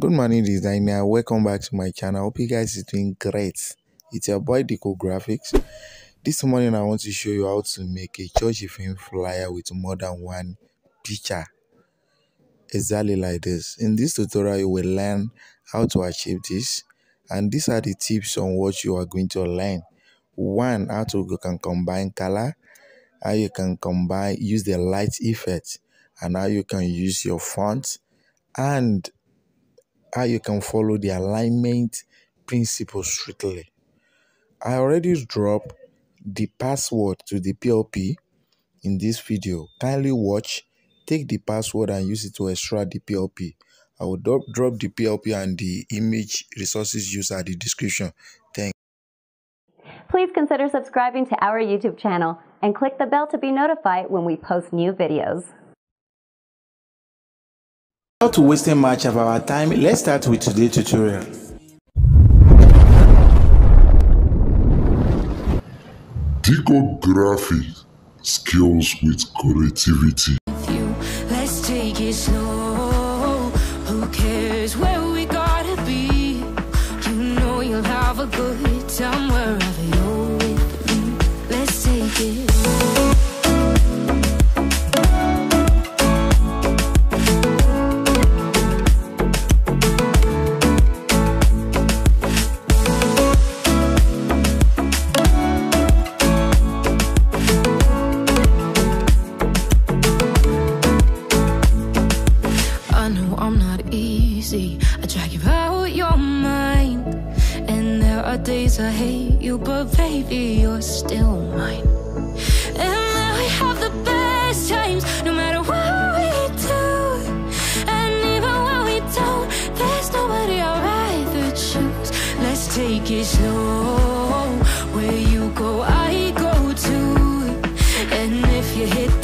Good morning designer, welcome back to my channel. Hope you guys is doing great. It's your boy Diko Graphics. This morning I want to show you how to make a church event flyer with more than one picture. Exactly like this. In this tutorial you will learn how to achieve this and these are the tips on what you are going to learn. One, how to you can combine color, how you can combine use the light effect and how you can use your font and how you can follow the alignment principle strictly. I already dropped the password to the PLP in this video. Kindly watch, take the password and use it to extract the PLP. I will drop, drop the PLP and the image resources used at the description. Thank Please consider subscribing to our YouTube channel and click the bell to be notified when we post new videos. Not to wasting much of our time, let's start with today's tutorial. Diko Graphics skills with creativity. Let's take it slow. Hit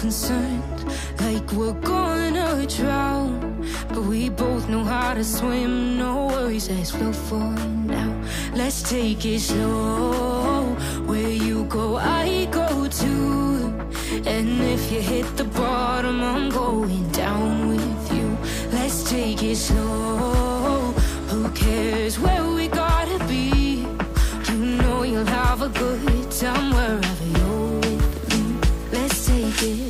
Concerned, like we're gonna drown. But we both know how to swim, no worries, let's flow for now. Let's take it slow. Where you go, I go too. And if you hit the bottom, I'm going down with you. Let's take it slow. Who cares where we gotta be? You know you'll have a good time wherever you're with me. Let's take it.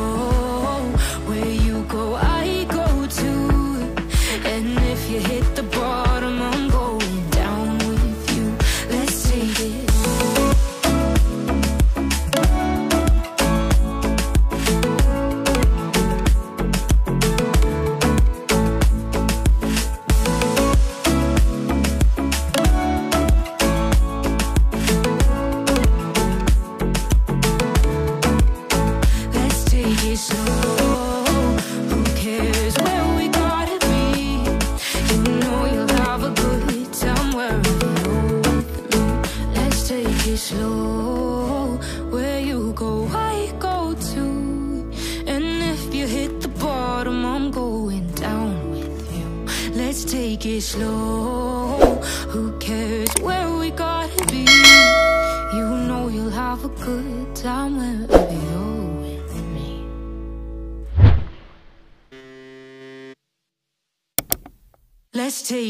Take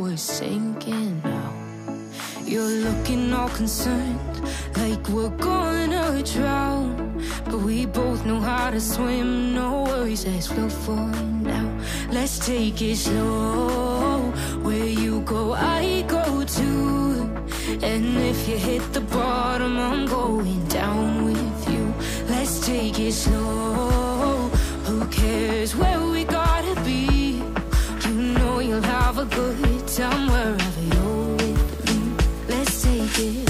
We're sinking now. You're looking all concerned, like we're gonna drown. But we both know how to swim, no worries, let's flow for now. Let's take it slow. Where you go, I go too. And if you hit the bottom, I'm going down with you. Let's take it slow. Who cares where we gotta be? You know you'll have a good time wherever you're with me. Let's take it.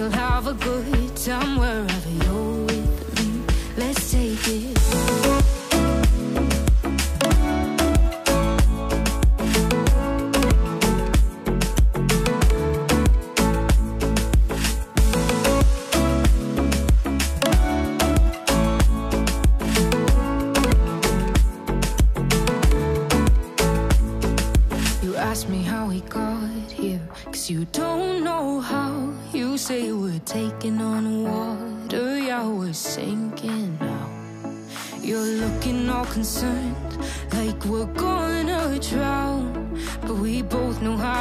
You'll have a good time wherever you're with me. Let's take it.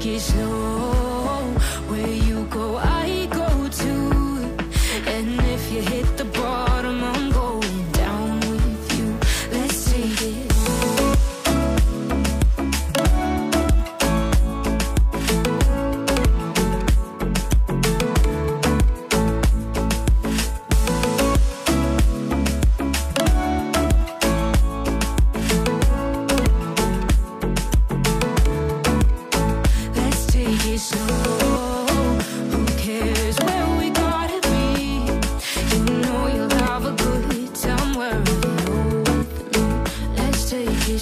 Take it slow.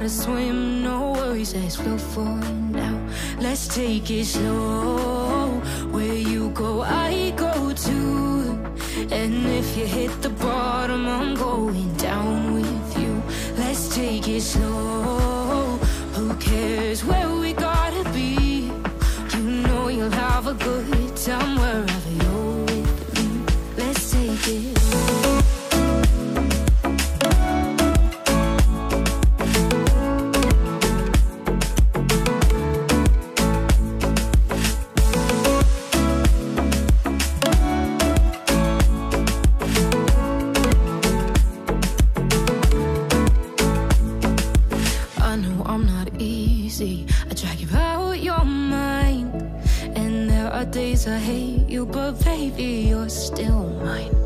to swim, no worries as we'll fall now. Let's take it slow. Where you go, I go too. And if you hit the bottom, I'm going down with you. Let's take it slow. Who cares where we gotta be? You know you'll have a good time wherever you're with me. Let's take it. I days I hate you, but baby, you're still mine.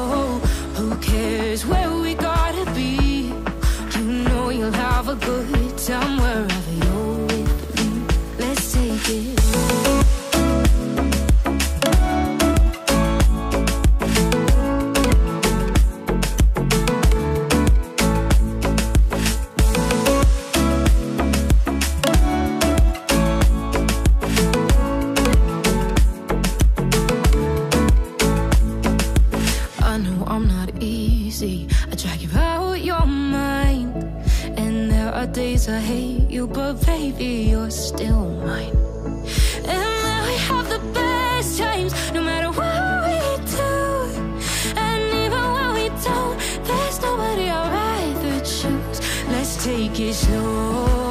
Who cares where we gotta be? You know you'll have a good time wherever take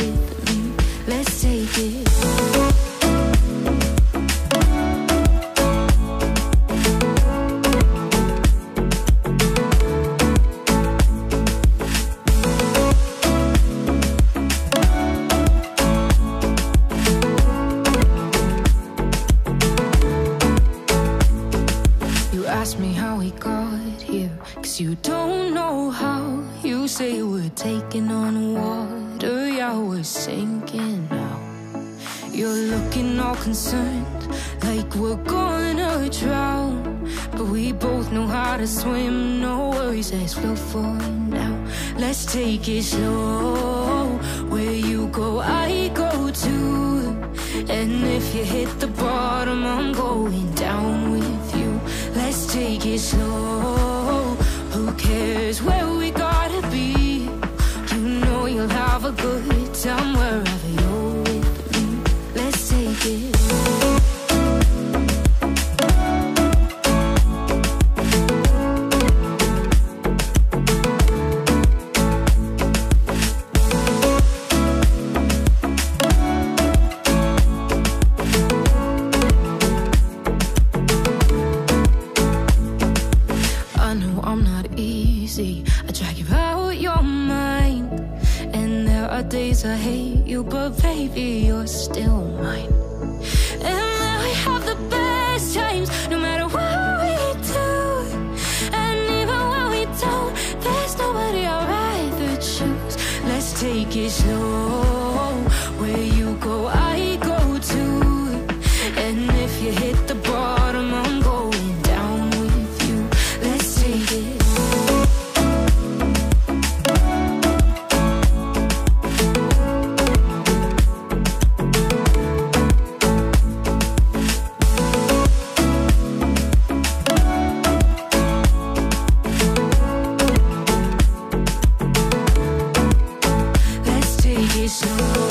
Where you go, I go too. And if you hit the bottom, I'm going down with you. Let's take it slow. out your mind. And there are days I hate you, but baby, you're still mine. And now we have the best times, no matter what we do. And even when we don't, there's nobody I'd rather choose. Let's take it slow. Take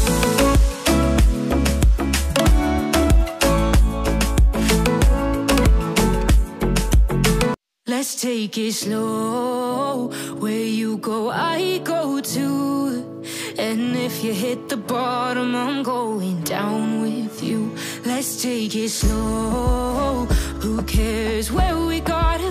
Let's take it slow. Where you go, I go too. And if you hit the bottom, I'm going down with you. Let's take it slow. Who cares where we gotta